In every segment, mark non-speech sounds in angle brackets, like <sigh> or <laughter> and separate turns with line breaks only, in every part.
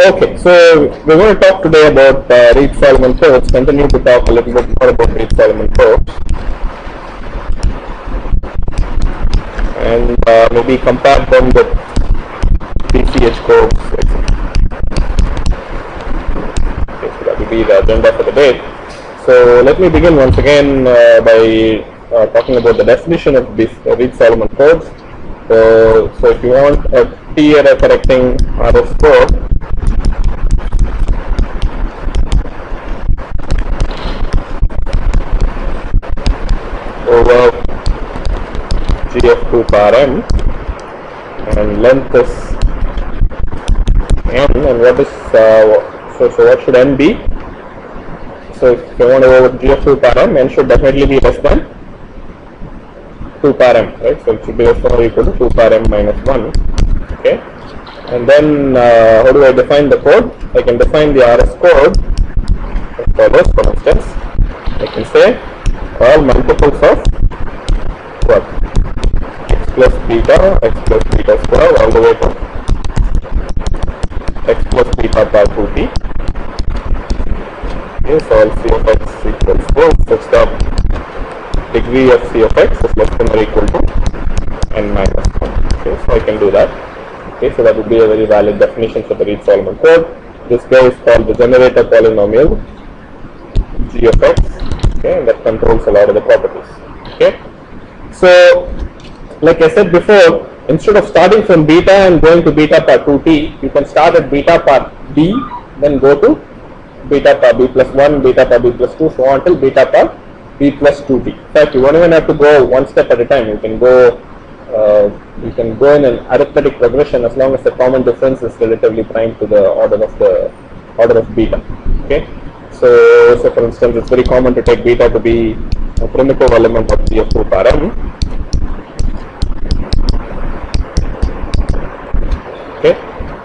Okay, so we're going to talk today about uh, Reed Solomon codes. Continue to talk a little bit more about Reed Solomon codes, and uh, maybe compare them with BCH codes. Okay, so that will be the agenda for the day. So let me begin once again uh, by uh, talking about the definition of this uh, Reed Solomon codes. So, so if you want a T error correcting RS code, over GF2 bar m and length is n and what is uh, so so what should n be? So if you want to go with GF2 bar m n should definitely be less than 2 par m right? So it should be less than or equal to 2 par m minus 1 okay? And then uh, how do I define the code? I can define the RS code as follows for instance. I can say all multiples of what? X plus beta x plus beta square all the way to x plus beta bar 2t okay so I'll c of x equals 4 such that degree of c of x is less than or equal to n minus 1 okay so I can do that. Okay so that would be a very valid definition for the Reed Solomon code. This guy is called the generator polynomial g of x okay that controls a lot of the properties okay? So like I said before instead of starting from beta and going to beta par 2t you can start at beta par b then go to beta par b plus 1 beta par b plus 2 so on till beta par b plus 2t in fact you won't even have to go one step at a time. You can go uh, you can go in an arithmetic progression as long as the common difference is relatively prime to the order of the order of beta okay so, so for instance, it's very common to take beta to be a primitive element of GF2 bar m. Okay,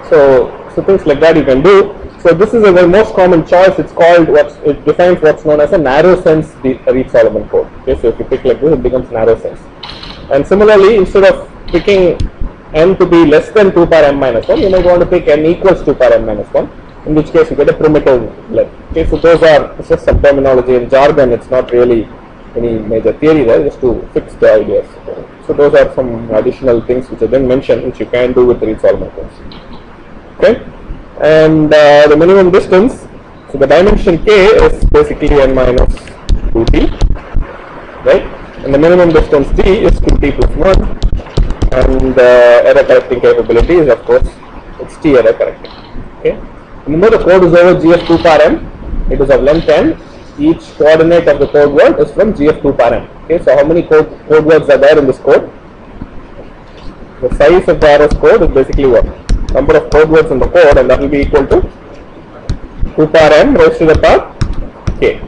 so so things like that you can do. So this is a the most common choice. It's called what's it defines what's known as a narrow sense Reed Solomon code. Okay, so if you pick like this, it becomes narrow sense. And similarly, instead of picking n to be less than 2 bar m minus 1, you might want to pick n equals 2 bar m minus 1 in which case you get a primitive length. Okay, so those are just some terminology in jargon. It's not really any major theory there, just to fix the ideas. So those are some additional things which I didn't mention, which you can do with Reed Solomon codes. Okay, and uh, the minimum distance. So the dimension k is basically n minus 2t, right? And the minimum distance d is 2t plus 1, and uh, error correcting capability is of course it's t error correcting. Okay. Remember the code is over GF2 par m. It is of length n. Each coordinate of the code word is from GF2 par m. Okay, so how many code, code words are there in this code? The size of the RS code is basically what? Number of code words in the code and that will be equal to 2 par m raised to the power k.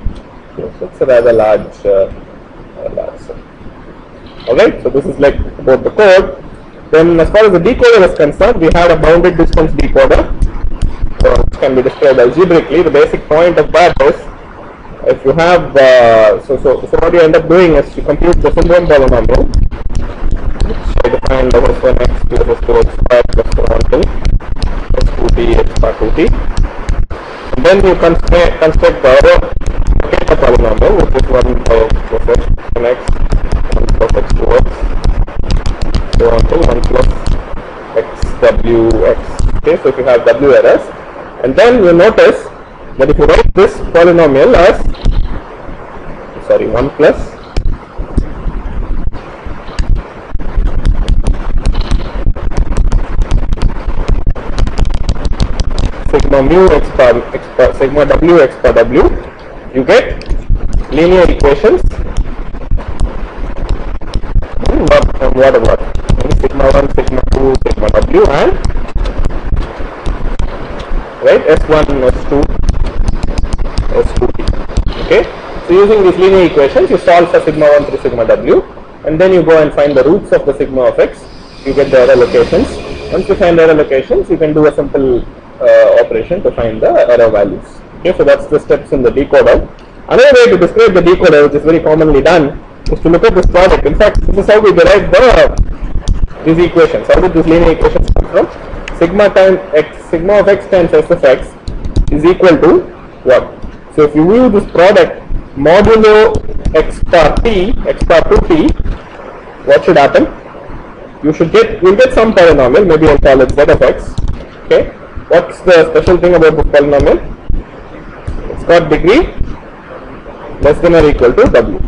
Okay, so it's a rather large, uh, large Alright, so this is like about the code. Then as far as the decoder is concerned, we had a bounded distance decoder so can be described algebraically. The basic point of that is if you have uh, so so so what you end up doing is you compute the syndrome polynomial, which I defined as s1 x plus s2 x squared plus 1 till s2t x bar 2t, and then you construct construct the error locator polynomial, which is 1 by x plus s1 x, 1 plus x2 x, so on till 1 plus xwx. Okay, so if you have w errors, and then you notice that if you write this polynomial as sorry 1 plus sigma mu x bar, x bar sigma w x bar w you get linear equations. Hmm, what, what about sigma 1 sigma 2 sigma w and right? S1 s2 s2t okay? So using these linear equations you solve for sigma 1 through sigma w and then you go and find the roots of the sigma of x. You get the error locations. Once you find the error locations you can do a simple uh, operation to find the error values. Okay? So that's the steps in the decoder. Another way to describe the decoder which is very commonly done is to look at this product. In fact this is how we derive the these equations. How did these linear equations come from? Sigma times x sigma of x times s of x is equal to what? So if you view this product modulo x bar t, x bar 2t, what should happen? You should get, you'll get some polynomial, maybe I'll call it z of x. Okay. What's the special thing about this polynomial? It's got degree less than or equal to w.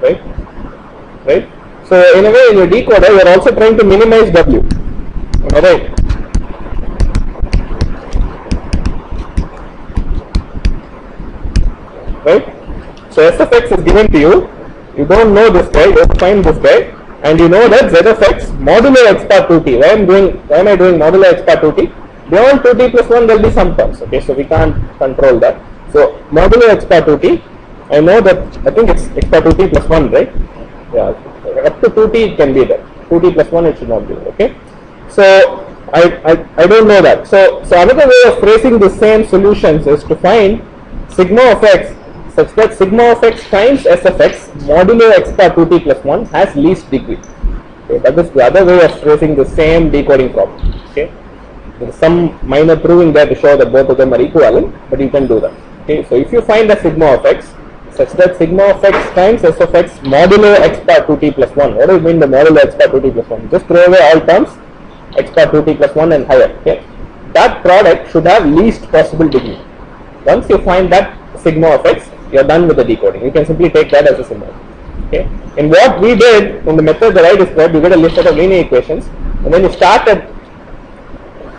Right? Right? So in a way in your decoder you are also trying to minimize w. Am right? So s of x is given to you. You don't know this guy. You find this guy, and you know that z of x modulo x bar 2t. Why am doing? Why am I doing modulo x bar 2t? Beyond 2t plus 1, there will be some terms. Okay, so we can't control that. So modulo x bar 2t. I know that. I think it's x bar 2t plus 1, right? Yeah, up to 2t it can be there. 2t plus 1 it should not be. Okay. So I, I, I don't know that. So, so another way of phrasing the same solutions is to find sigma of x such that sigma of x times s of x modulo x bar 2t plus 1 has least degree. Okay, that is the other way of phrasing the same decoding problem. Okay, there is some minor proving there to show that both of them are equivalent, but you can do that. Okay, so if you find the sigma of x such that sigma of x times s of x modulo x bar 2t plus 1. What do you mean by modulo x bar 2t plus 1? Just throw away all terms x bar 2t plus 1 and higher. Okay, that product should have least possible degree. Once you find that sigma of x, you are done with the decoding. You can simply take that as a symbol. Okay. In what we did in the method that I described, you get a list of linear equations, and then you start at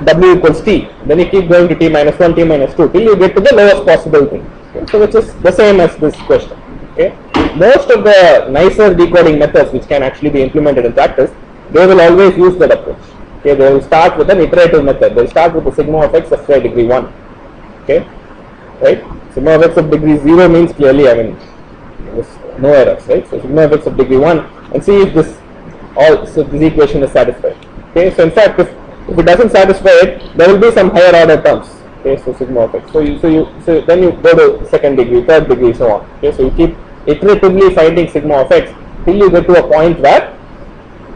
w equals t. Then you keep going to t minus 1, t minus 2 till you get to the lowest possible thing. Okay. So which is the same as this question. Okay. Most of the nicer decoding methods which can actually be implemented in practice, they will always use that approach. Okay. They will start with an iterative method. They will start with the sigma of x of say degree 1. Okay. Right. Sigma of x of degree 0 means clearly, I mean, there's no errors, right? So sigma of x of degree 1 and see if this all so this equation is satisfied. Okay, so in fact if, if it doesn't satisfy it, there will be some higher order terms. Okay, so sigma of x. So you so you so then you go to second degree, third degree, so on. Okay, so you keep iteratively finding sigma of x till you get to a point where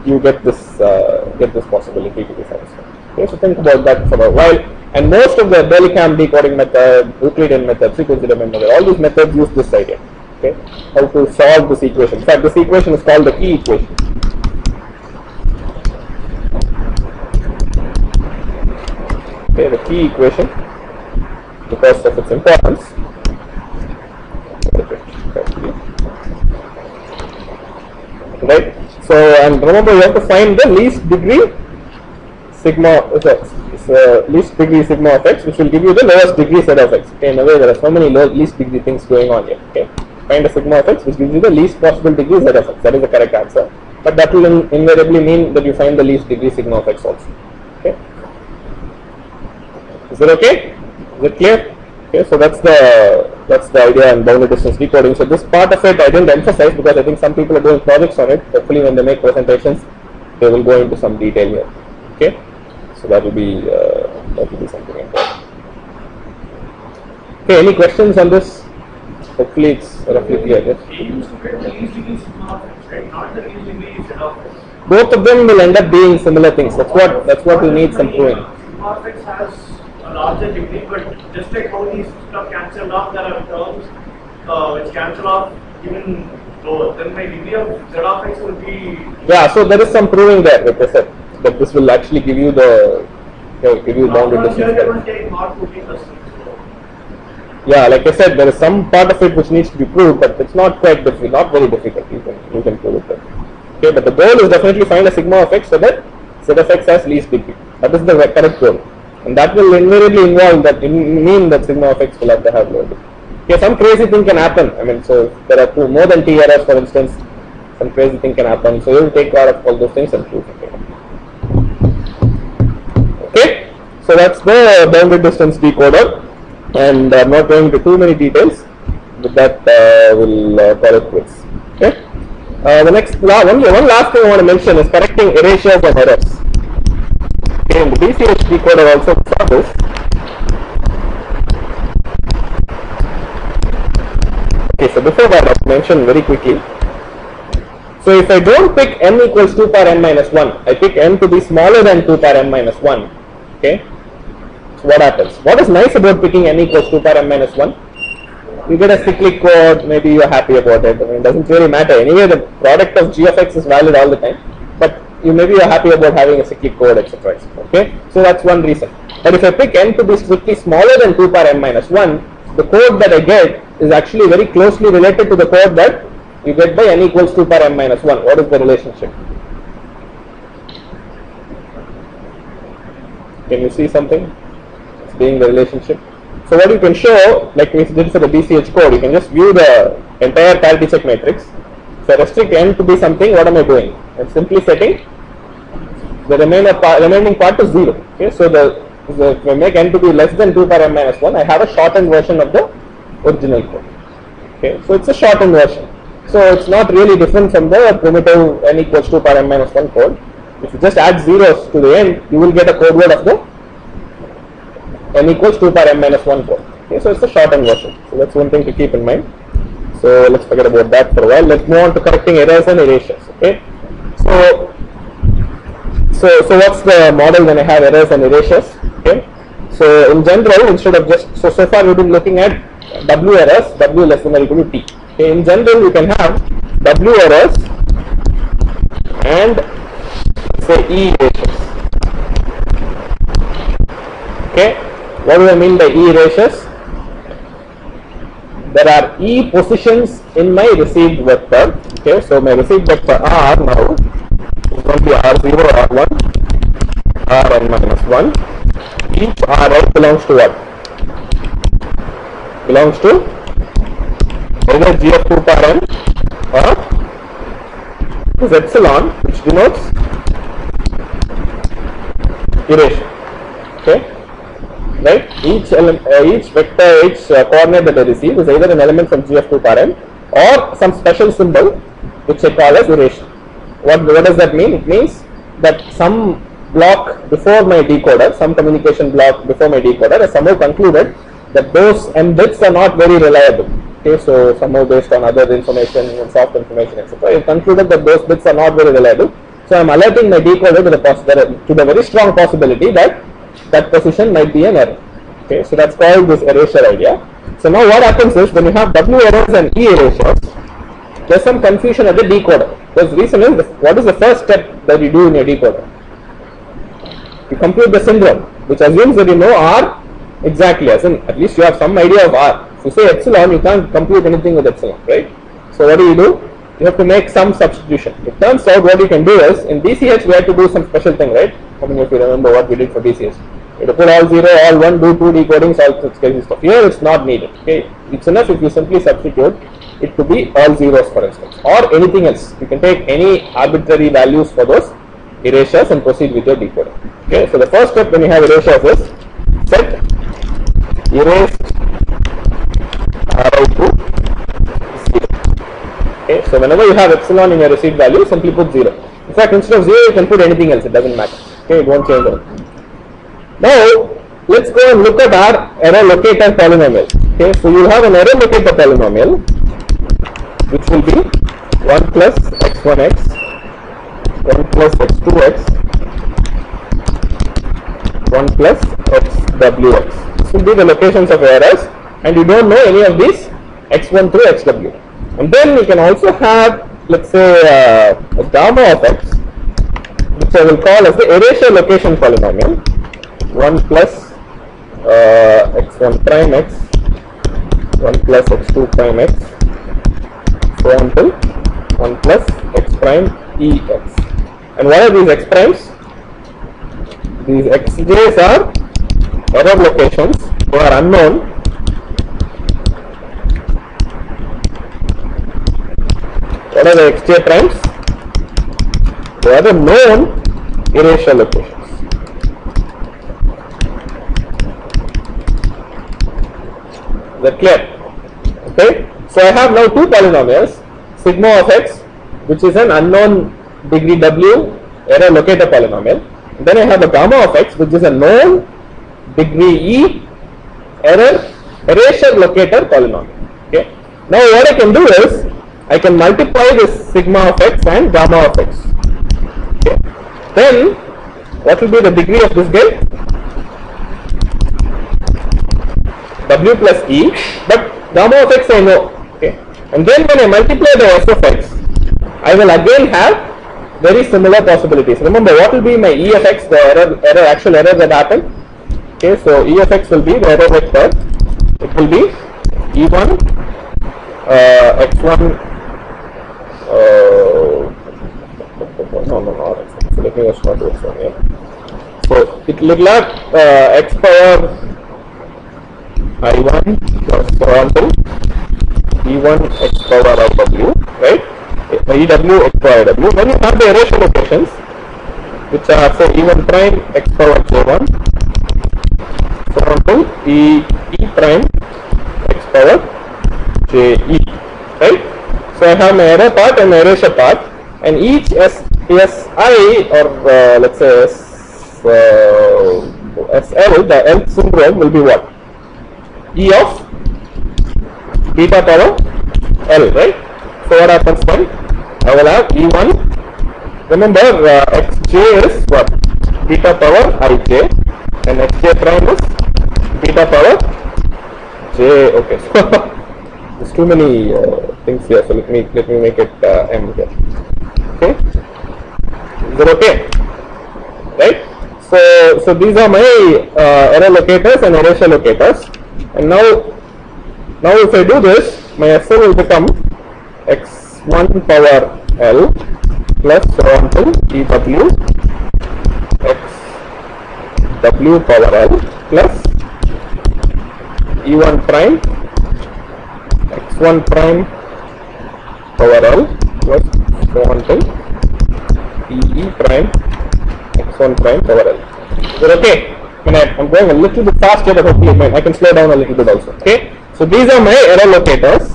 you get this uh, get this possibility to be satisfied. Okay, so think about that for a while. And most of the Berlekamp decoding method, Euclidean method, sequence domain method, all these methods use this idea. Okay, how to solve this equation. In fact, this equation is called the key equation. Okay, the key equation because of its importance. Right. So, and remember, you have to find the least degree sigma is a least degree sigma of x, which will give you the lowest degree set of x. Okay, in a way, there are so many low, least degree things going on here. Okay, find a sigma of x, which gives you the least possible degree set of x. That is the correct answer. But that will in, invariably mean that you find the least degree sigma of x also. Okay, is it okay? Is it clear? Okay, so that's the that's the idea in bounded distance decoding. So this part of it I didn't emphasize because I think some people are doing projects on it. Hopefully, when they make presentations, they will go into some detail here. Okay, so that will be uh, that will be something important. Okay, any questions on this? Hopefully, it's roughly clear. Yes?
He used to get the least degree sigma of x, right? Not the least degree set of x.
Both of them will end up being similar things. That's what that's what we need some proving.
Sigma has a larger degree, but just like how these stuff cancel off, there are terms uh, which cancel off even lower. Then my degree of z of x will be
Yeah, so there is some proving there, like I said, that this will actually give you the you know, give you bounded
not
distance.
here they will
correct.
take mod 2t plus 6.
Yeah, like I said, there is some part of it which needs to be proved, but it's not quite difficult, not very difficult. You can you can prove it. There. Okay, but the goal is definitely find a sigma of x so that set of x has least degree. That is the correct goal, and that will invariably involve that in, mean that sigma of x will have to have low degree. Okay, some crazy thing can happen. I mean, so there are two, more than t errors, for instance, some crazy thing can happen. So you will take care of all those things and prove it. So that's the bounded distance decoder, and I'm not going into too many details. but that, uh, we'll uh, call it quits. Okay. Uh, the next, one, one last thing I want to mention is correcting erasures and errors. Okay, in the BCH decoder also saw this. Okay, so before that, I'll mention very quickly. So if I don't pick n equals 2 power n minus 1, I pick n to be smaller than 2 power n minus 1, okay, What happens? What is nice about picking n equals 2 power m minus 1? You get a cyclic code, maybe you are happy about it. I mean, it doesn't really matter. Anyway, the product of g of x is valid all the time. But you maybe you are happy about having a cyclic code, etc. etc. Okay, so that's one reason. But if I pick n to be strictly smaller than 2 power m minus 1, the code that I get is actually very closely related to the code that you get by n equals 2 power m minus 1. What is the relationship? Can you see something? Being the relationship. So what you can show, like we did for the BCH code, you can just view the entire parity check matrix. So restrict n to be something, what am I doing? I'm simply setting the remainder part, remaining part to 0. Okay, so the, the if I make n to be less than 2 power m minus 1, I have a shortened version of the original code. Okay, so it's a shortened version. So it's not really different from the primitive n equals 2 power m minus 1 code. If you just add zeros to the end, you will get a code word of the n equals 2 power m minus 1 code. Okay, so it's a shortened version. So that's one thing to keep in mind. So let's forget about that for a while. Let's move on to correcting errors and erasures. Okay. So so so what's the model when I have errors and erasures? Okay. So in general, instead of just so so far we've been looking at W errors, W less than or equal to T. Okay. In general, you can have W errors and say E erasures. Okay. What do I mean by E erasures? There are E positions in my received vector. Okay, so my received vector R now is going to be R0, R1, Rn minus 1. Each Ri belongs to what? Belongs to either G of 2 power n or this epsilon which denotes erasure. Okay right? Each uh, each vector, each uh, coordinate that I receive is either an element from G of 2 power n or some special symbol which I call as erasure. What, what does that mean? It means that some block before my decoder, some communication block before my decoder has somehow concluded that those m bits are not very reliable. Okay, so somehow based on other information and soft information, etc. I concluded that those bits are not very reliable. So I'm alerting my decoder to the to the very strong possibility that that position might be an error. Okay, so that's called this erasure idea. So now what happens is when you have W errors and E erasures, there's some confusion at the decoder. Because reason is, what is the first step that you do in your decoder? You compute the syndrome, which assumes that you know R exactly, as in at least you have some idea of R. If you say epsilon, you can't compute anything with epsilon, right? So what do you do? You have to make some substitution. It turns out what you can do is, in BCH we had to do some special thing, right? I mean, if you remember what we did for BCH. To put all 0, all 1, do 2 decodings, all such crazy stuff. Here it's not needed, okay? It's enough if you simply substitute it to be all zeros for instance, or anything else. You can take any arbitrary values for those erasures and proceed with your decoder. Okay, so the first step when you have erasures is set erased arrow to 0. Okay, so whenever you have epsilon in your received value, simply put 0. In fact, instead of 0, you can put anything else, it doesn't matter. Okay, it won't change anything. Now, let's go and look at our error locator polynomial. Okay, so you have an error locator polynomial which will be 1 plus x1x, 1 plus x2x, 1 plus xwx. This will be the locations of errors and you don't know any of these x1 through xw. And then you can also have, let's say, uh, a gamma of x, which I will call as the erasure location polynomial. 1 plus uh, x1 prime x, 1 plus x2 prime x, so on till 1 plus x prime ex. And what are these x primes? These xj's are error locations who are unknown what are the xj primes? They are the known erasure locations. That clear? Okay. So I have now two polynomials, sigma of x, which is an unknown degree w error locator polynomial. Then I have a gamma of x, which is a known degree e error erasure locator polynomial. Okay. Now what I can do is I can multiply this sigma of x and gamma of x. Okay. Then what will be the degree of this guy? W plus e, but gamma of x I know. Okay, and then when I multiply the s of x, I will again have very similar possibilities. Remember, what will be my e of x, the error, error, actual error that happened? Okay, so e of x will be the error vector. It will be e1 uh, x1. Uh, no, no, no. Let me just not do one here. So it will have uh, x power i1 plus so on to e1 x power of W, right? ew x power w. Then you have the erasure locations, which are say e1 prime x power j1, so e e prime x power j e, right? So I have my error part and my erasure part, and each s si or uh, let's say s, uh, sl, the L syndrome will be what? E of beta power L, right? So what happens then? I will have E1. Remember, uh, xj is what? Beta power ij, and xj prime is beta power j. Okay, so <laughs> there's too many uh, things here. So let me let me make it uh, m here. Okay, is that okay? Right? So so these are my uh, error locators and erasure locators. And now, now if I do this, my SL will become x1 power L plus on to EW x W power L plus E1 prime x1 prime power L plus on to EE prime x1 prime power L. Is okay? Mean, I- I'm going a little bit faster, but hopefully I I can slow down a little bit also. Okay, so these are my error locators.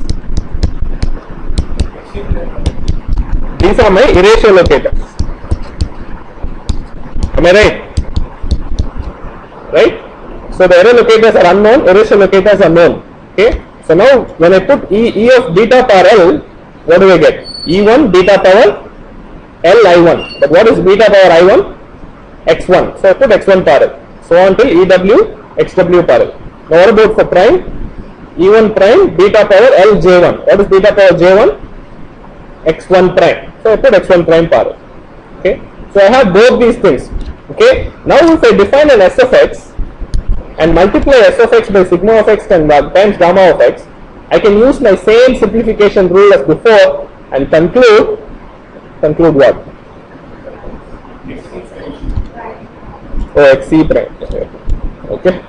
These are my erasure locators. Am I right? Right? So the error locators are unknown, erasure locators are known. Okay. So now when I put E, e of beta power L, what do I get? E1 beta power L I1. But what is beta power I1? X1. So I put X1 power L. So on till EW XW power Now what about for prime? E1 prime beta power L J1. What is beta power J1? X1 prime. So I put X1 prime power. Okay. So I have both these things. Okay. Now if I define an S of X and multiply S of X by sigma of X times gamma of X, I can use my same simplification rule as before and conclude conclude what? XC prime. Okay.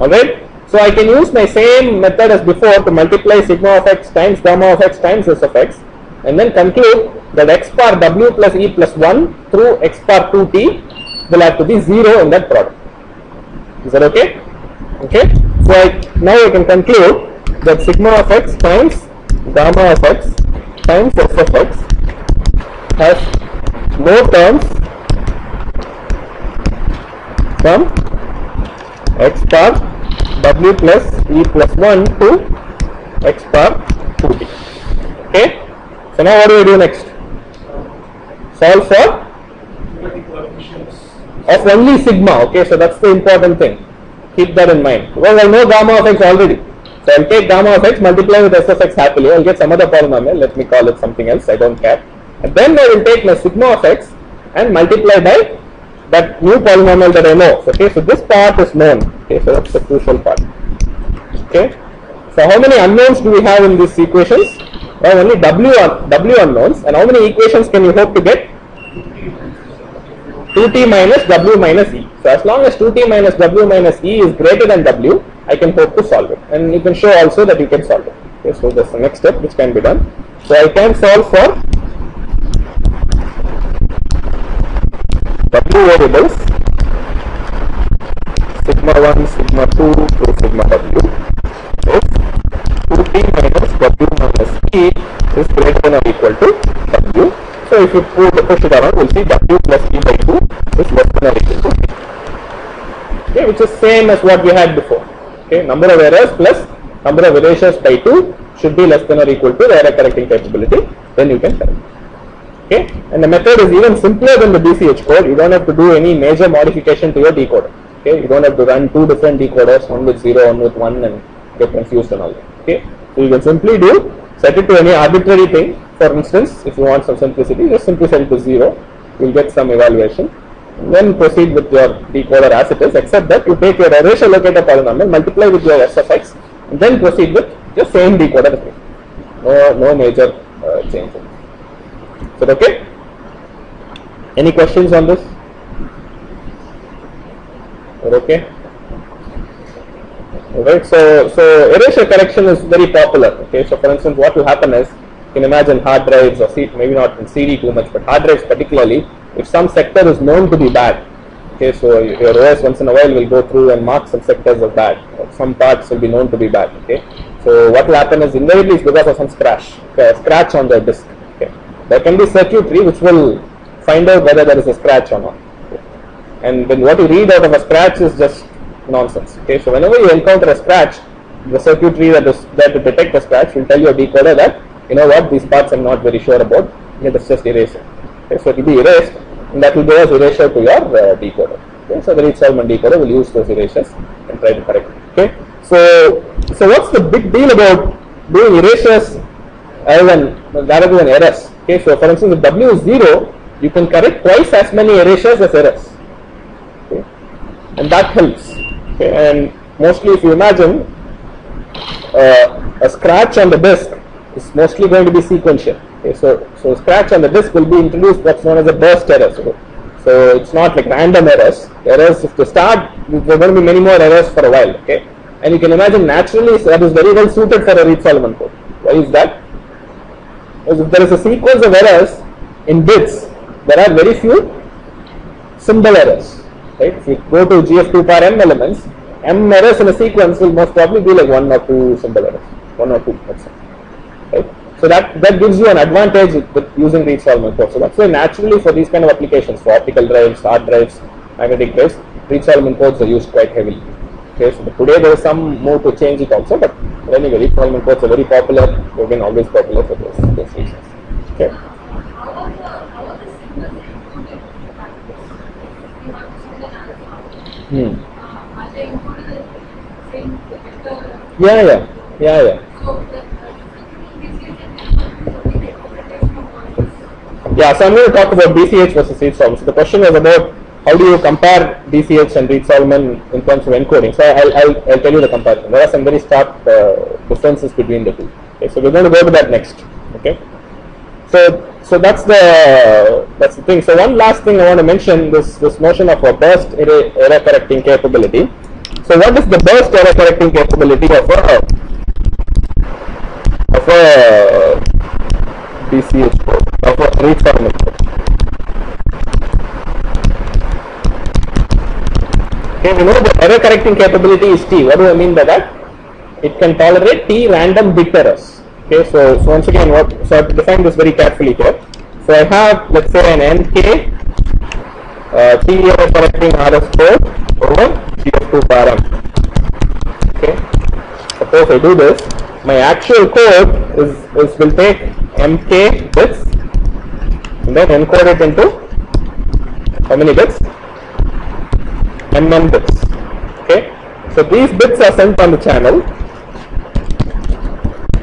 Alright. So I can use my same method as before to multiply sigma of x times gamma of x times s of x and then conclude that x bar w plus e plus 1 through x bar 2t will have to be 0 in that product. Is that okay? Okay. So I, now I can conclude that sigma of x times gamma of x times s of x has no terms from x bar w plus e plus 1 to x bar 2t. Okay. So now what do we do next? Solve for of only sigma. Okay, so that's the important thing. Keep that in mind. Because I know gamma of x already. So I'll take gamma of x, multiply with s of x happily. I'll get some other polynomial. Let me call it something else. I don't care. And then I will take my sigma of x and multiply by that new polynomial that I know. Okay, so this part is known. Okay, so that's the crucial part. Okay. So how many unknowns do we have in these equations? Well, only w un- w unknowns. And how many equations can you hope to get? 2t minus w minus e. So as long as 2t minus w minus e is greater than w, I can hope to solve it. And you can show also that you can solve it. Okay, so that's the next step which can be done. So I can solve for w variables sigma 1, sigma 2 to sigma w if 2t minus w minus e is greater than or equal to w. So if you put, push it around, we'll see w plus e by 2 is less than or equal to e. Okay, which is same as what we had before. Okay, number of errors plus number of erasures by 2 should be less than or equal to the error correcting capability. Then you can correct. Okay, and the method is even simpler than the BCH code. You don't have to do any major modification to your decoder. Okay, you don't have to run two different decoders, one with 0, one with 1 and get confused and all that. Okay, so you can simply do set it to any arbitrary thing. For instance, if you want some simplicity, just simply set it to zero. You'll get some evaluation. Then proceed with your decoder as it is, except that you take your erasure locator polynomial, multiply with your s of x, and then proceed with the same decoder. No, no major uh, change. Is that okay? Any questions on this? Okay? So, so erasure correction is very popular. Okay, so for instance, what will happen is, you can imagine hard drives or C, maybe not in CD too much, but hard drives particularly, if some sector is known to be bad, okay, so your OS once in a while will go through and mark some sectors as bad, or some parts will be known to be bad. Okay, so what will happen is invariably it's because of some scratch, uh, scratch on the disk. There can be circuitry which will find out whether there is a scratch or not. And then what you read out of a scratch is just nonsense. Okay, so whenever you encounter a scratch, the circuitry that is there to detect a scratch will tell your decoder that you know what these parts I'm not very sure about. Let us just erase it. Okay, so it will be erased, and that will give us erasure to your uh, decoder. Okay, so the Reed Solomon decoder will use those erasures and try to correct it. Okay, so so what's the big deal about doing erasures other than rather than errors? Okay, so for instance, if W is zero, you can correct twice as many erasures as errors. Okay, and that helps. Okay, and mostly if you imagine uh, a scratch on the disk is mostly going to be sequential. Okay, so so scratch on the disk will be introduced what's known as a burst error. So, so it's not like random errors. Errors if to start, there are going to be many more errors for a while. Okay, and you can imagine naturally that is very well suited for a Reed Solomon code. Why is that? Because if there is a sequence of errors in bits, there are very few symbol errors. Right? If you go to GF2 par m elements, m errors in a sequence will most probably be like one or two symbol errors, one or two. That's. Right? So that that gives you an advantage with, using Reed Solomon code. So that's why naturally for these kind of applications, for optical drives, hard drives, magnetic drives, Reed Solomon codes are used quite heavily. Okay, so today there is some move to change it also, but anyway, Reed Solomon codes are very popular. They've been always popular for those, those reasons. Okay. Hmm. Yeah, yeah, yeah, yeah. Yeah, so I'm going to talk about BCH versus Solomon. So the question was about how do you compare BCH and Reed Solomon in terms of encoding. So I'll, I'll, I'll tell you the comparison. There are some very stark uh, differences between the two. Okay, so we're going to go to that next. Okay. So so that's the that's the thing. So one last thing I want to mention this this notion of a burst error, error correcting capability. So what is the burst error correcting capability of a of a BCH code of a Reed Solomon code? Okay, we know the error correcting capability is T. What do I mean by that? It can tolerate T random bit errors. Okay, so, so once again, what, so I have to define this very carefully here. So I have, let's say, an NK uh, T error correcting RS code over GF2 bar M. Okay, suppose I do this, my actual code is, is will take MK bits and then encode it into how many bits? Mm bits. Okay, so these bits are sent on the channel.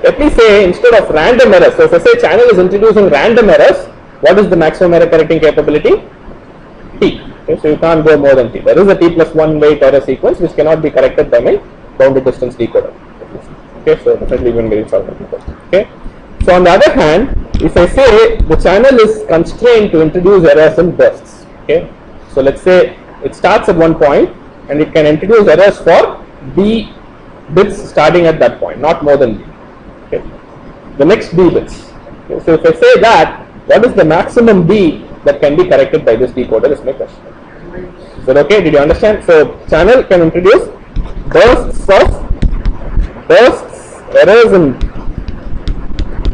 Let me say instead of random errors, so if I say channel is introducing random errors, what is the maximum error correcting capability? T. Okay, so you can't go more than T. There is a T plus 1 weight error sequence which cannot be corrected by my bounded distance decoder. Okay, so definitely even very solvent. Okay, so on the other hand, if I say the channel is constrained to introduce errors in bursts, okay, so let's say it starts at one point and it can introduce errors for b bits starting at that point, not more than b. Okay. The next b bits. Okay. So if I say that, what is the maximum b that can be corrected by this decoder is my question. Is that okay? Did you understand? So channel can introduce bursts of bursts, errors in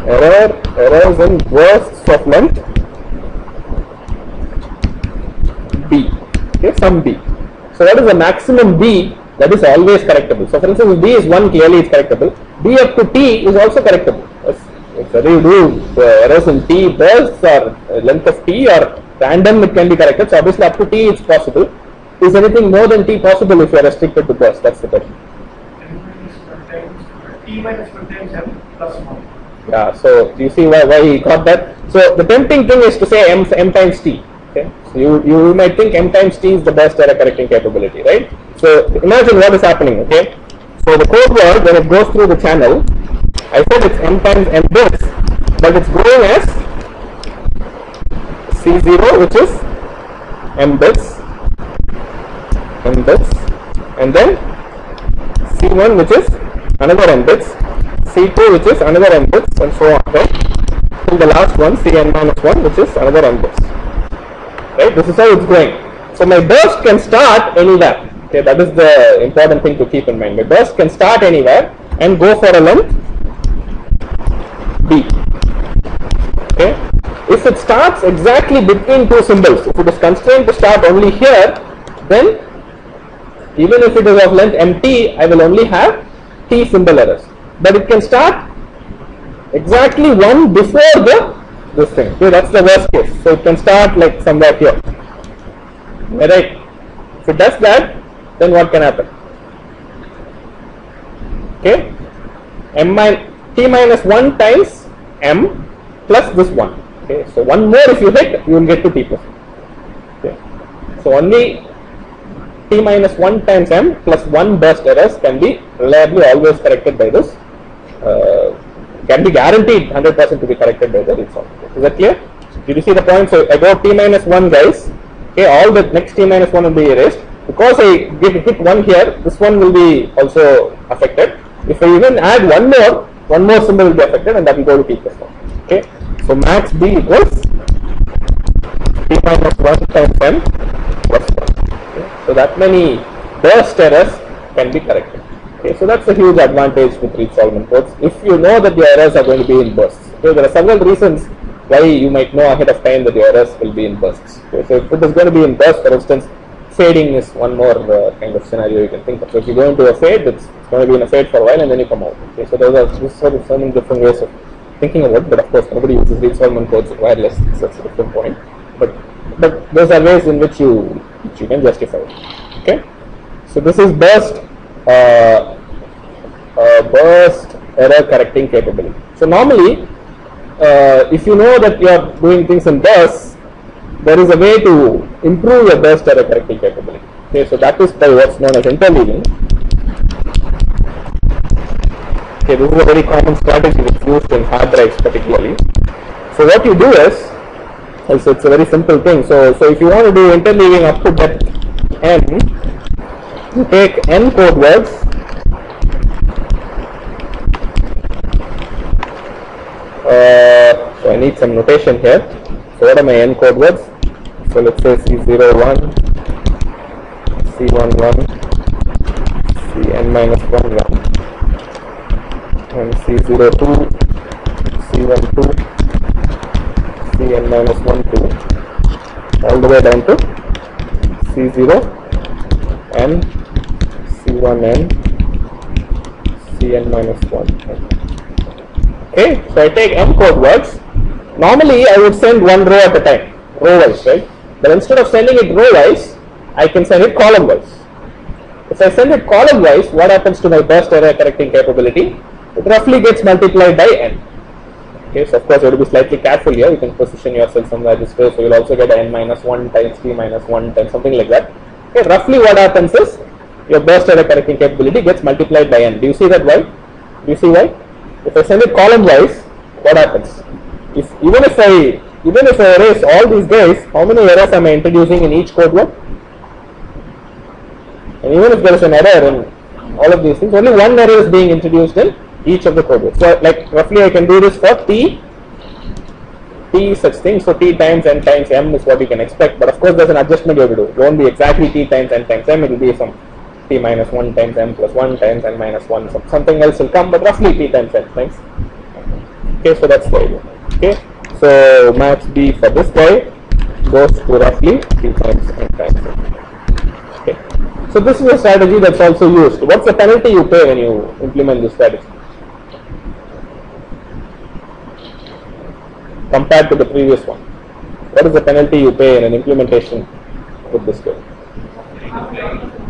error, errors in bursts of length b. Okay, some b. So what is the maximum b that is always correctable? So for instance, b is 1, clearly it's correctable. b up to t is also correctable. If, you do uh, errors in t bursts or uh, length of t or random, it can be corrected. So obviously up to t it's possible. Is anything more than t possible if you are restricted to bursts? That's the question.
t minus 1 times m plus 1.
Yeah, so you see why, why he got that? So the tempting thing is to say m, m times t. Okay, so you, you might think m times t is the best error correcting capability, right? So imagine what is happening. Okay, so the code word when it goes through the channel, I said it's m times m bits, but it's going as c0, which is m bits, m bits, and then c1, which is another m bits, c2, which is another m bits, and so on. Right? Till the last one, cn minus 1, which is another m bits. Right? This is how it's going. So my burst can start anywhere. Okay, that is the important thing to keep in mind. My burst can start anywhere and go for a length b. Okay. If it starts exactly between two symbols, if it is constrained to start only here, then even if it is of length mt, I will only have t symbol errors. But it can start exactly one before the this thing. Okay, that's the worst case. So it can start like somewhere here. Right. If it does that, then what can happen? Okay, m min t minus one times m plus this one. Okay, so one more if you hit, you will get to t plus. Okay, so only t minus 1 times m plus 1 burst errors can be reliably always corrected by this uh, can be guaranteed 100% to be corrected by the solver. Is that clear? Did you see the point? So go t minus 1 guys, okay, all the next t minus 1 will be erased. Because I get hit 1 here, this one will be also affected. If I even add one more, one more symbol will be affected and that will go to t plus 1. Okay, so max b equals t minus 1 times m plus 1. Okay. So that many burst errors can be corrected. Okay, so that's a huge advantage with Reed Solomon codes. If you know that the errors are going to be in bursts, okay, there are several reasons why you might know ahead of time that the errors will be in bursts. Okay, so if it is going to be in bursts, for instance, fading is one more uh, kind of scenario you can think of. So if you go into a fade, it's, it's going to be in a fade for a while and then you come out. Okay, so those are sort of so many different ways of thinking about it. But of course, nobody uses Reed Solomon codes wireless. That's a different point. But but those are ways in which you which you can justify. it. Okay, so this is burst burst error correcting capability. So normally, uh, if you know that you are doing things in bursts, there is a way to improve your burst error correcting capability. Okay, so that is by what's known as interleaving. Okay, this is a very common strategy that's used in hard drives particularly. So what you do is, is it's a very simple thing. So so if you want to do interleaving up to depth n, take n code words uh, so I need some notation here. So what are my n code words? So let's say C01, C11, Cn minus 1, 1, and C02, C12, Cn minus 1, 2, all the way down to C0 and C1n, Cn minus 1. n. Okay, so I take m code words. Normally, I would send one row at a time, row wise, right? But instead of sending it row wise, I can send it column wise. If I send it column wise, what happens to my burst error correcting capability? It roughly gets multiplied by n. Okay, so of course you have to be slightly careful here. You can position yourself somewhere this way, so you'll also get n minus 1 times t minus 1 times something like that. Okay, roughly what happens is your burst error correcting capability gets multiplied by n. Do you see that why? Do you see why? If I send it column wise, what happens? If even if I even if I erase all these guys, how many errors am I introducing in each code word? And even if there is an error in all of these things, only one error is being introduced in each of the code words. So like roughly I can do this for t t such things. So t times n times m is what you can expect. But of course there's an adjustment you have to do. It won't be exactly t times n times m. It will be some t minus 1 times m plus 1 times n minus 1. Some, something else will come, but roughly t times n times. Okay, so that's the idea. Okay, so max b for this guy goes to roughly t times n times n. Okay, so this is a strategy that's also used. What's the penalty you pay when you implement this strategy? Compared to the previous one, what is the penalty you pay in an implementation with this code?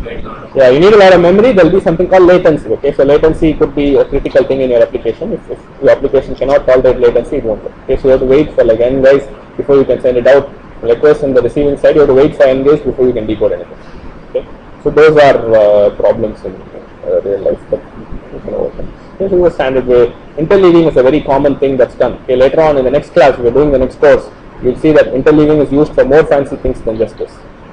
Yeah, you need a lot of memory. There will be something called latency. Okay, so latency could be a critical thing in your application. If, if your application cannot tolerate latency, it won't work. Okay, so you have to wait for like n days before you can send it out. Request on the receiving side, you have to wait for n days before you can decode anything. Okay, so those are uh, problems in uh, real life, but you can overcome. This is a standard way. Interleaving is a very common thing that's done. Okay, later on in the next class, we're doing the next course. You'll see that interleaving is used for more fancy things than just this.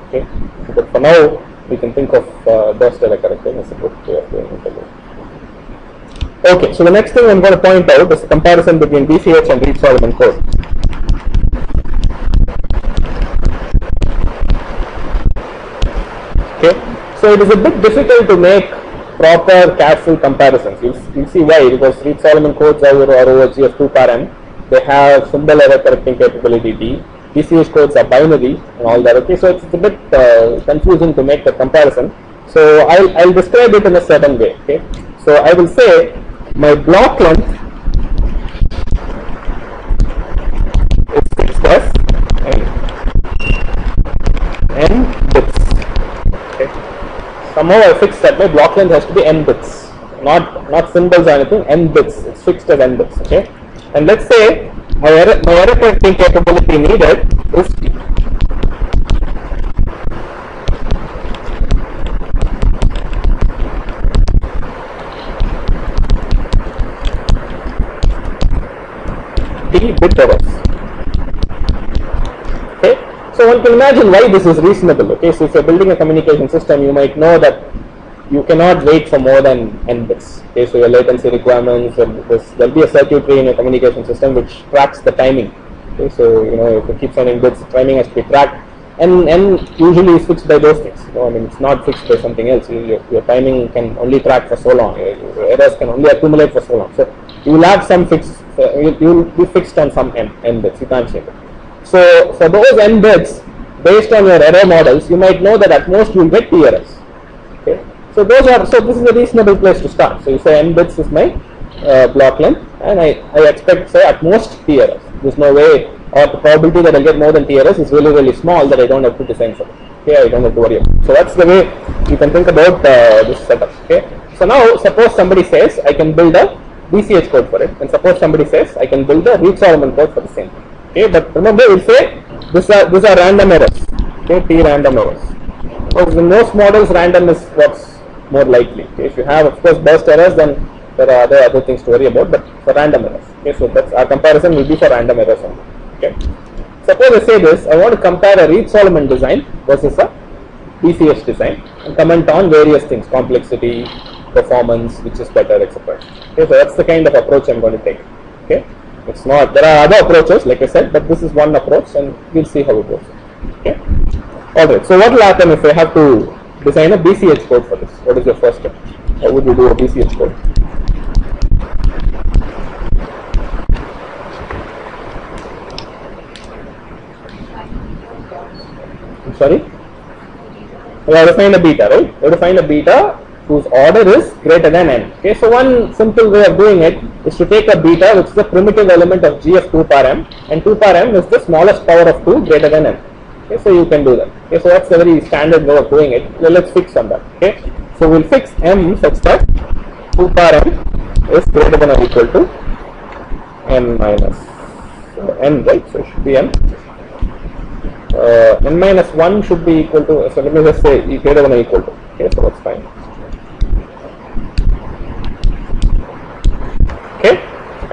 Okay, but for now, we can think of uh, error correcting as a good way of doing interleaving. Okay, so the next thing I'm going to point out is the comparison between BCH and Reed Solomon code. Okay, so it is a bit difficult to make proper careful comparisons. You'll, you'll see why because Reed Solomon codes are are over GF2 parent. They have symbol error correcting capability D. BCH codes are binary and all that. Okay, so it's, it's a bit uh, confusing to make the comparison. So I'll, I'll describe it in a certain way. Okay, so I will say my block length is fixed as n, n bits. Okay. Somehow I fixed that my block length has to be n bits, not not symbols or anything. n bits. It's fixed as n bits. Okay. And let's say my error, my error capability needed is t. bit. Okay, so one can imagine why this is reasonable. Okay, so if you're building a communication system, you might know that you cannot wait for more than n bits. Okay, so your latency requirements there'll be a circuitry in your communication system which tracks the timing. Okay, so you know if you keep sending bits, the timing has to be tracked. And n usually is fixed by those things. I mean, it's not fixed by something else. You, your, your timing can only track for so long. Your, errors can only accumulate for so long. So you will have some fix. Uh, you, you will be fixed on some n, n bits. You can't change it. So for those n bits, based on your error models, you might know that at most you will get t errors. So those are so this is a reasonable place to start. So you say n bits is my uh, block length, and I, I expect say at most t errors. There's no way, or the probability that I'll get more than t errors is really really small that I don't have to design for. Okay, I don't have to worry about. So that's the way you can think about uh, this setup. Okay. So now suppose somebody says I can build a BCH code for it, and suppose somebody says I can build a Reed Solomon code for the same. Okay, but remember we'll say these are these are random errors. Okay, t random errors. Because in most models, random is what's more likely. Okay, if you have, of course, burst errors, then there are other other things to worry about. But for random errors, okay, so that's our comparison will be for random errors only. Okay. Suppose I say this, I want to compare a Reed Solomon design versus a BCH design and comment on various things, complexity, performance, which is better, etc. Okay, so that's the kind of approach I'm going to take. Okay, it's not. There are other approaches, like I said, but this is one approach, and we'll see how it goes. Okay. All right. So what will happen if I have to design a BCH code for this? What is your first step? How would you do a BCH code? I'm sorry. You have to find a beta, right? You have to find a beta whose order is greater than n. Okay, so one simple way of doing it is to take a beta which is a primitive element of g of 2 par m and 2 par m is the smallest power of 2 greater than n. Okay, so you can do that. Okay, so that's a very standard way of doing it. Well, let's fix on that. Okay, so we'll fix m such that 2 par m is greater than or equal to n minus uh, n, right? So it should be n. Uh, n minus 1 should be equal to, so let me just say greater than or equal to. Okay, so that's fine. Okay,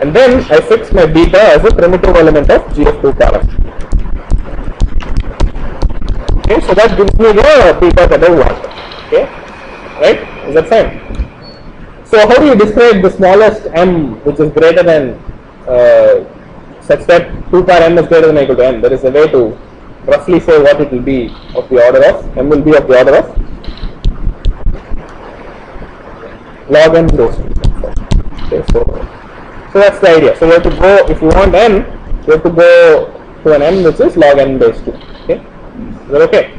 and then I fix my beta as a primitive element of g of 2 par m. Okay, so that gives me the beta that I want. Okay, right? Is that fine? So how do you describe the smallest m which is greater than uh, such that 2 par m is greater than or equal to n? There is a way to roughly say what it will be of the order of m will be of the order of log n rows. Okay, so so that's the idea. So you have to go if you want n, you have to go to an n which is log n base 2. Is that okay?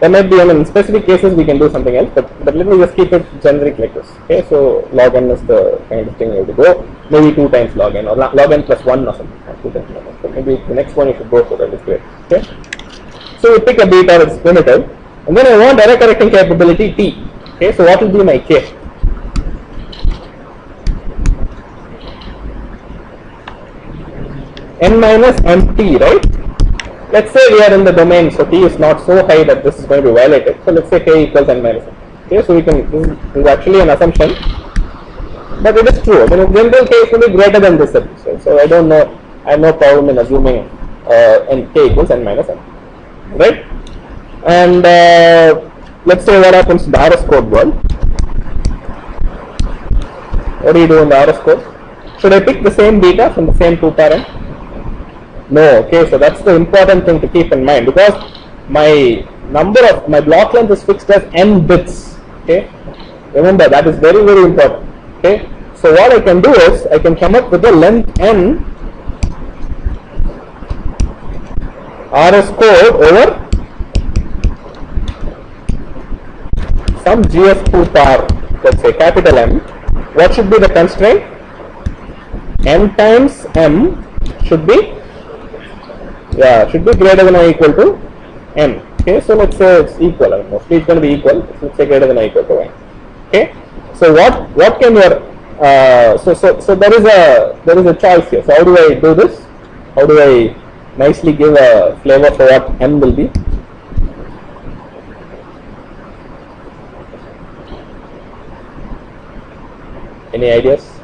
There might be, I mean, in specific cases we can do something else, but, but let me just keep it generic like this. Okay, so log n is the kind of thing you have to go. Maybe two times log n or log n plus one or something. or Two times log n. So maybe the next one you should go for that is great. Okay. So we pick a beta that's primitive And then I want error correcting capability T. Okay, so what will be my K? n minus mt, right? Let's say we are in the domain, so t is not so high that this is going to be violated. So let's say k equals n minus m. Okay, so we can, this is, actually an assumption, but it is true. I mean, in general k is going to be greater than this. So, so I don't know, I have no problem in assuming uh, n k equals n minus m, right? And uh, let's say what happens in the RS code world. What do you do in the RS code? Should I pick the same data from the same two parent? No, okay, so that's the important thing to keep in mind because my number of my block length is fixed as n bits. Okay, remember that is very very important. Okay, so what I can do is I can come up with the length n RS code over some GF2 power, let's say capital M. What should be the constraint? n times m should be yeah should be greater than or equal to n okay so let's say it's equal. Mostly it's going to be equal. So let's say greater than or equal to n okay so what what can your uh, so so so there is a there is a choice here. So how do i do this? How do i nicely give a flavor for what n will be? Any ideas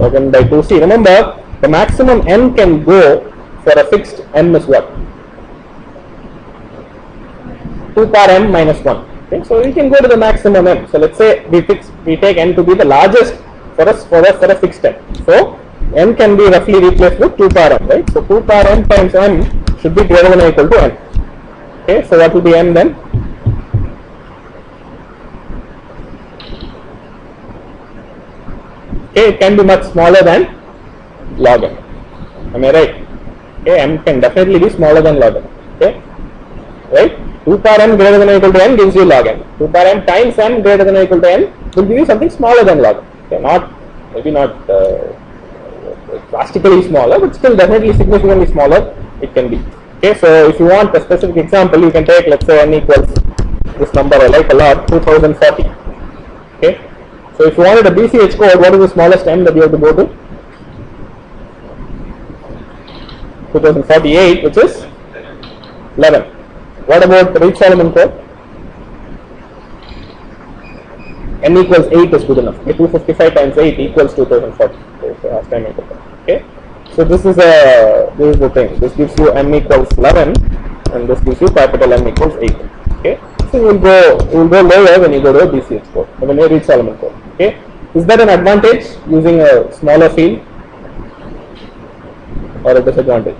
Again by 2c. Remember, the maximum n can go for a fixed m is what? 2 power m minus 1. Okay, so we can go to the maximum m. So let's say we fix we take n to be the largest for us for a for a fixed m. So n can be roughly replaced with 2 power m, right? So 2 power m times m should be greater than or equal to n. Okay, so what will be m then? It can be much smaller than log n. Am I right? Okay, m can definitely be smaller than log n. Okay, right? 2 power m greater than or equal to n gives you log n. 2 power m times m greater than or equal to n will give you something smaller than log n. Okay, not maybe not uh, drastically smaller, but still definitely significantly smaller it can be. Okay, so if you want a specific example, you can take let's say n equals this number I like a lot, 2040. Okay, so if you wanted a BCH code, what is the smallest m that you have to go to? 2048, which is 11. What about the Reed Solomon code? n equals 8 is good enough. Okay, 255 times 8 equals 2040. So last time I took that. Okay, so this is a this is the thing. This gives you m equals 11, and this gives you capital M equals 8. Okay, so you will go you will go lower when you go to a BCH code, when you Reed Solomon code. Okay, is that an advantage using a smaller field or a disadvantage?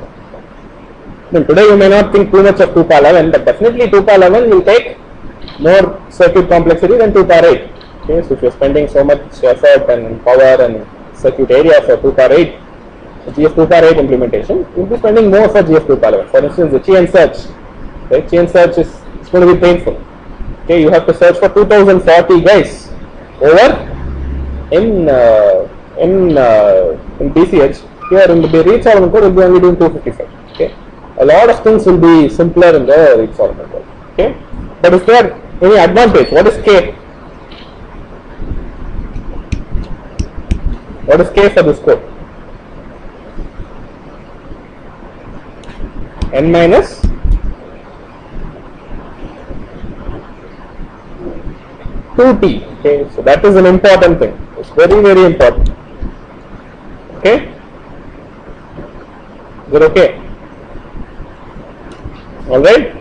Then today you may not think too much of 2 power 11, but definitely 2 power 11 will take more circuit complexity than 2 power 8. Okay, so if you're spending so much effort and power and circuit area for 2 power 8, the GF2 power 8 implementation, you'll be spending more for GF2 power 11. For instance, the Chien search, right? Chien search is it's going to be painful. Okay, you have to search for 2040 guys over in uh, in uh, in BCH. Here in the Reed Solomon code, we'll be only doing 255. Okay, a lot of things will be simpler in the Reed Solomon code. Okay, but is there any advantage? What is K? What is K for this code? N minus 2t. Okay, so that is an important thing. It's very, very important. Okay? Is it okay? Alright?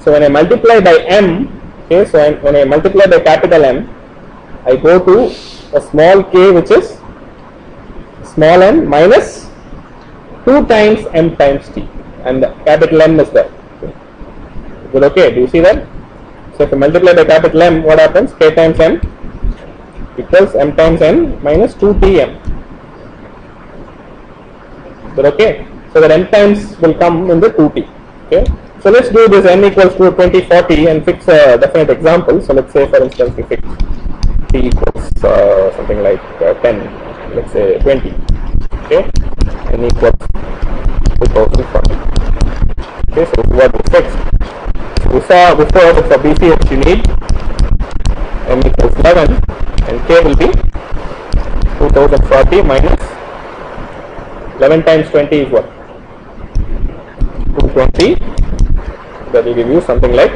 So when I multiply by m, okay, so I, when I multiply by capital M, I go to a small k which is small n minus 2 times m times t and the capital M is there. Is it okay? Do you see that? So if I multiply by capital M, what happens? K times M equals M times N minus 2Tm. Is that okay? So that M times will come in the 2T. Okay. So let's do this N equals to 2040 and fix a definite example. So let's say for instance we fix T equals uh, something like uh, 10, let's say 20. Okay, n equals 2040. Okay, so what we fixed. We saw before for BCH you need m equals 11 k will be 2040 minus 11 times 20 is what? 220. That will give you something like.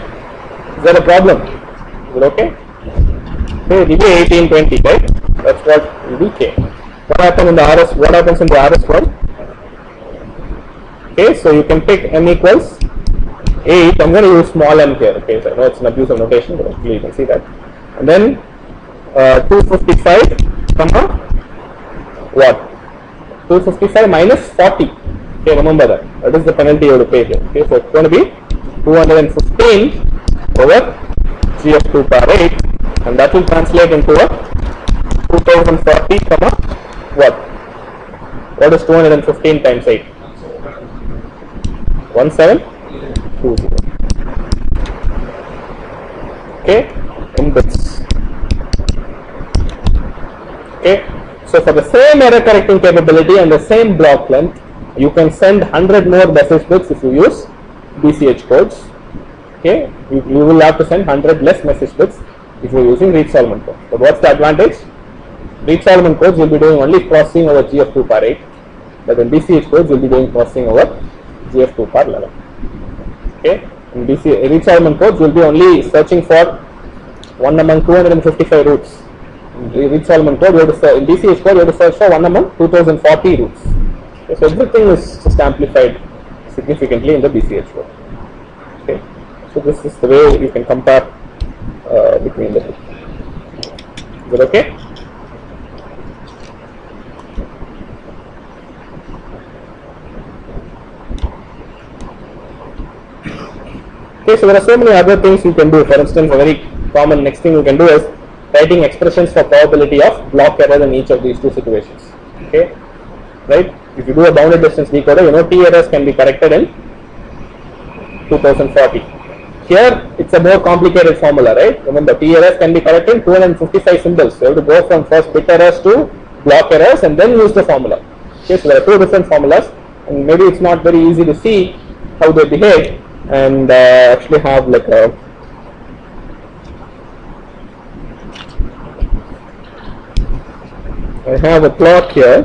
Is that a problem? Is it okay? Okay, it will be 1820, right? That's what will be k. What happens in the RS? What happens in the RS world? Okay, so you can pick m equals 8. I'm going to use small m here. Okay, so I know it's an abuse of notation, but actually you can see that. And then uh, 255, comma what? 255 minus 40. Okay, remember that. That is the penalty you have to pay here. Okay, so it's going to be 215 over g of 2 power 8 and that will translate into a 2040 comma what? What is 215 times 8? 1720. Okay, in bits. Okay, so for the same error correcting capability and the same block length, you can send 100 more message bits if you use BCH codes. Okay, you, you will have to send 100 less message bits if you are using Reed Solomon code. But what's the advantage? Reed Solomon codes will be doing only crossing over GF2 par 8, but in BCH codes will be doing crossing over GF2 par 11. Okay, in BC Reed Solomon codes will be only searching for one among 255 roots. Solomon code, you have to search, in BCH code, you have to search for one among 2040 roots. Okay, so everything is just amplified significantly in the BCH code. Okay, so this is the way you can compare uh, between the two. Is it okay? Okay, so there are so many other things you can do. For instance, a very common next thing you can do is writing expressions for probability of block error in each of these two situations. Okay, right? If you do a bounded distance decoder, you know T errors can be corrected in 2040. Here, it's a more complicated formula, right? Remember, T errors can be corrected in 255 symbols. So you have to go from first bit errors to block errors and then use the formula. Okay, so there are two different formulas, and maybe it's not very easy to see how they behave and uh, actually have like a I have a plot here.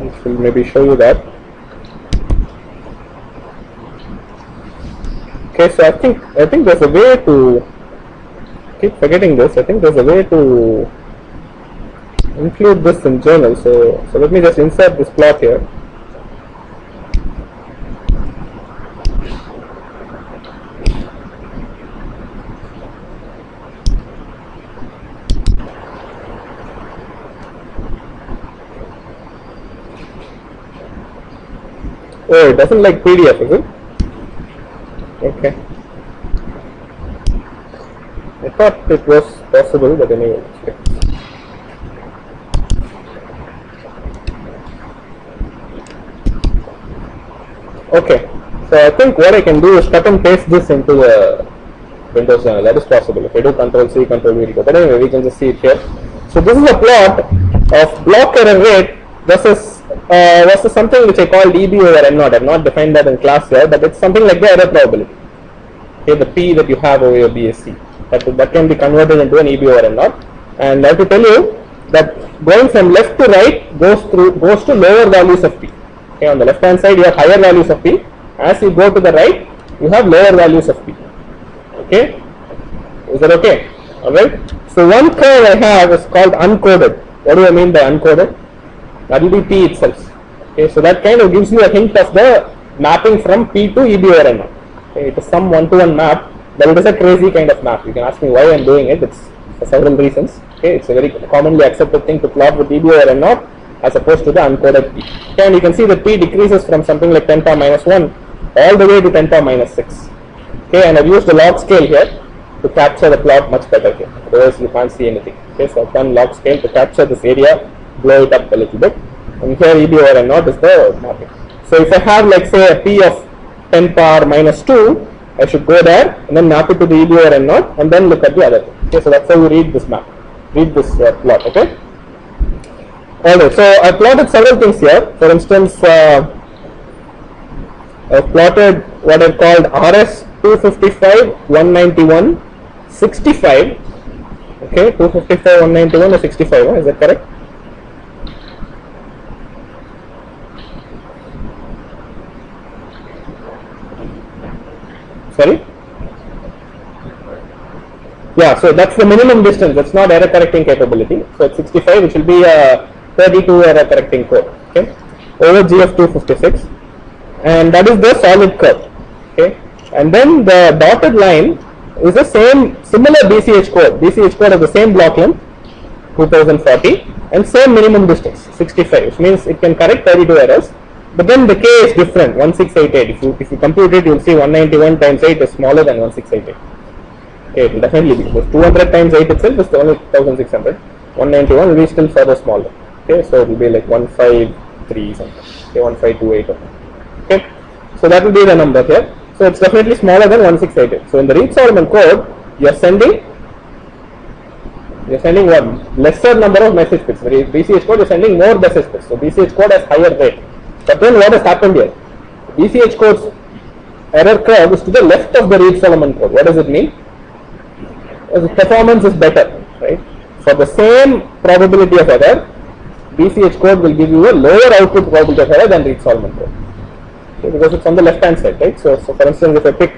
Which will maybe show you that. Okay so I think I think there's a way to keep forgetting this. I think there's a way to include this in journal. So so let me just insert this plot here Oh, it doesn't like PDF, is it? Okay. I thought it was possible, but anyway. Okay, so I think what I can do is cut and paste this into the Windows Journal. That is possible. If I do Control C, Control V, but anyway, we can just see it here. So this is a plot of block error rate versus uh, versus something which I call EB over N naught. I've not defined that in class here, but it's something like the error probability. Okay, the P that you have over your BSC. That, that can be converted into an EB over N naught. And I have to tell you that going from left to right goes through goes to lower values of P. Okay, on the left hand side you have higher values of P. As you go to the right, you have lower values of P. Okay, is that okay? Alright. So one curve I have is called uncoded. What do I mean by uncoded? That will be P itself. Okay, so that kind of gives you a hint of the mapping from P to EBRN. Okay, it is some one-to-one map, but it is a crazy kind of map. You can ask me why I am doing it. It's for several reasons. Okay, it's a very commonly accepted thing to plot with EBRN not as opposed to the uncoded P. Okay, and you can see that P decreases from something like 10 power minus 1 all the way to 10 power minus 6. Okay, and I've used the log scale here to capture the plot much better here. Otherwise, you can't see anything. Okay, so I've done log scale to capture this area, blow it up a little bit. And here EB over N naught is the mapping. So if I have like say a P of 10 power minus 2, I should go there and then map it to the EB over N and then look at the other thing. Okay, so that's how you read this map, read this uh, plot. Okay. Alright, so I plotted several things here. For instance, uh, I plotted what are called RS 255, 191, 65. Okay, 255, 191 or 65, huh? is that correct? Sorry? Yeah, so that's the minimum distance. That's not error correcting capability. So it's 65, which will be a 32 error correcting code. Okay, over GF 256, and that is the solid curve. Okay, and then the dotted line is the same similar BCH code. BCH code of the same block length, 2040, and same minimum distance, 65, which means it can correct 32 errors. But then the k is different, 1688. If you if you compute it, you'll see 191 times 8 is smaller than 1688. Okay, it will definitely be because 200 times 8 itself is only 1600. 191 will be still further smaller. Okay, so it will be like 153 something. Okay, 1528 or. Okay, so that will be the number here. So it's definitely smaller than 1688. So in the Reed Solomon code, you are sending you're sending what lesser number of message bits. The BCH code is sending more message bits. So BCH code has higher rate. But then what has happened here? BCH code's error curve is to the left of the Reed Solomon code. What does it mean? the performance is better, right? For the same probability of error, BCH code will give you a lower output probability of error than Reed Solomon code. Okay, because it's on the left hand side, right? So, so for instance, if I pick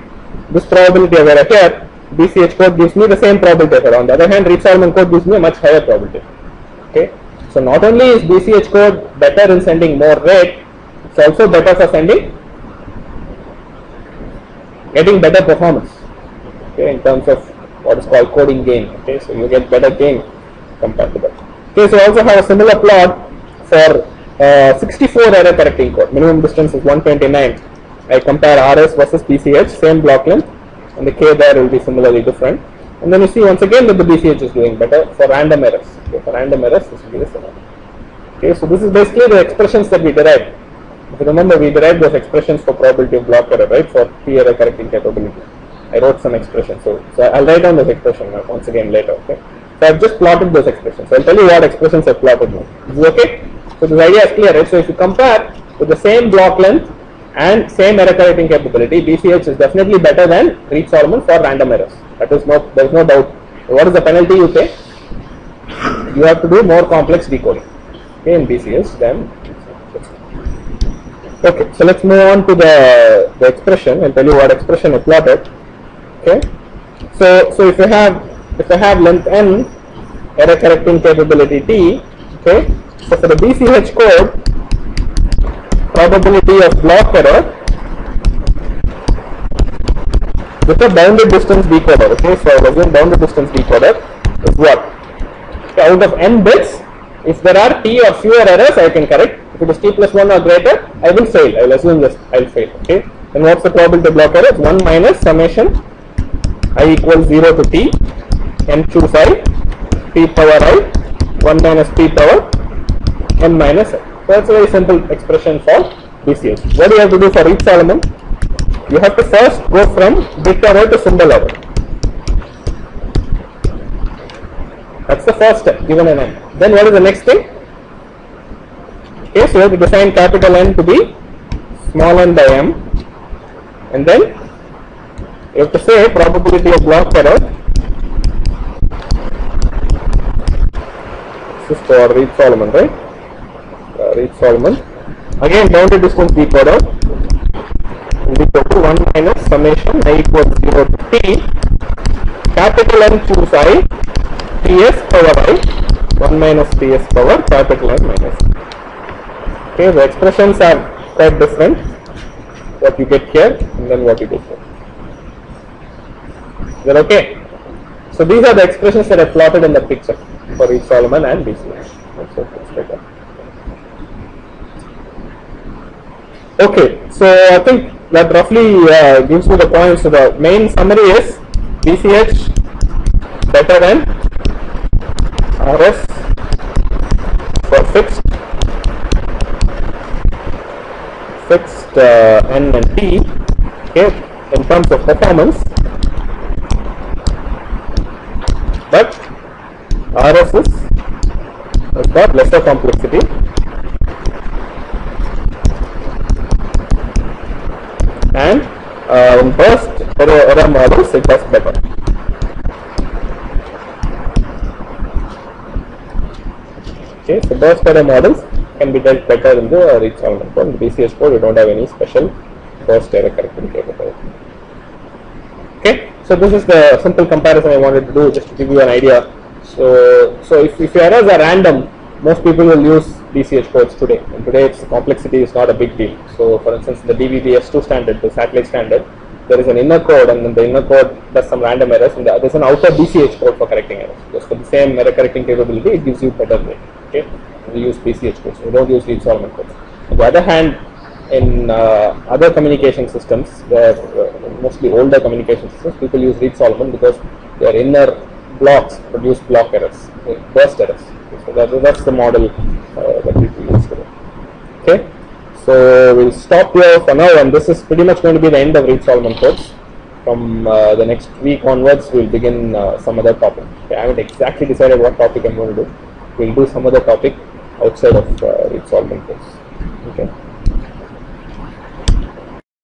this probability of error here, BCH code gives me the same probability of error. On the other hand, Reed Solomon code gives me a much higher probability. Okay, so not only is BCH code better in sending more rate, it's also better for sending getting better performance. Okay, in terms of what is called coding gain. Okay, so you get better gain compared to that. Okay, so also have a similar plot for uh, 64 error correcting code. Minimum distance is 129. I compare RS versus BCH, same block length, and the K there will be similarly different. And then you see once again that the BCH is doing better for random errors. Okay, for random errors, this will be the same. Okay, so this is basically the expressions that we derived. If you remember, we derived those expressions for probability of block error, right? For P error correcting capability. I wrote some expressions. So, so I'll write down those expressions once again later. Okay. So I've just plotted those expressions. I'll tell you what expressions I've plotted now. Is okay? So this idea is clear, right? So if you compare with the same block length and same error correcting capability, BCH is definitely better than Reed Solomon for random errors. That is no, there is no doubt. What is the penalty you pay? You have to do more complex decoding okay, in BCH than Okay, so let's move on to the, the expression and tell you what expression I plotted. Okay, so so if I have if I have length n, error correcting capability t, okay, so for the BCH code, probability of block error with a bounded distance decoder. Okay, so I assume bounded distance decoder is what? Out of n bits, if there are t or fewer errors, I can correct. If it is t plus 1 or greater, I will fail. I will assume this, I will fail. Okay. Then what's the probability block error? It's 1 minus summation i equals 0 to t, n choose i, p power i, 1 minus t power n minus i. So that's a very simple expression for BCH. What do you have to do for each element? You have to first go from bit error to symbol error. That's the first step given an n. Then what is the next thing? So you have to define capital N to be small n by m, and then you have to say probability of block error. This is for Reed Solomon, right? Uh, Reed Solomon. Again, bounded distance decoder is equal to 1 minus summation i equals 0 to t. Capital N choose i, ts power i, 1 minus ts power capital N minus. Okay, the expressions are quite different. What you get here and then what you get here. Is that okay? So these are the expressions that I plotted in the picture for Reed Solomon and that. Okay, so I think that roughly uh, gives me the points. So the main summary is BCH better than RS for fixed fixed uh, n and t. Okay, in terms of performance, but RS is has got lesser complexity and uh, burst error, error models it does better. Okay, so burst error models can better code. In the BCH code, you don't have any special burst error correcting capability. Okay, so this is the simple comparison I wanted to do just to give you an idea. So, so if, if your errors are random, most people will use BCH codes today. And today, its complexity is not a big deal. So, for instance, the DVB-S2 standard, the satellite standard, there is an inner code, and then the inner code does some random errors, and there is an outer BCH code for correcting errors. Just for the same error correcting capability, it gives you better rate. Okay, we use BCH codes. We don't use Reed Solomon codes. On the other hand, in uh, other communication systems, where uh, mostly older communication systems, people use Reed Solomon because their inner blocks produce block errors, burst errors. So that, that's the model uh, that people use today. Okay, so we'll stop here for now, and this is pretty much going to be the end of Reed Solomon codes. From uh, the next week onwards, we'll begin uh, some other topic. I haven't exactly decided what topic I'm going to do. We'll do some other topic outside of uh, Reed Solomon codes. Okay.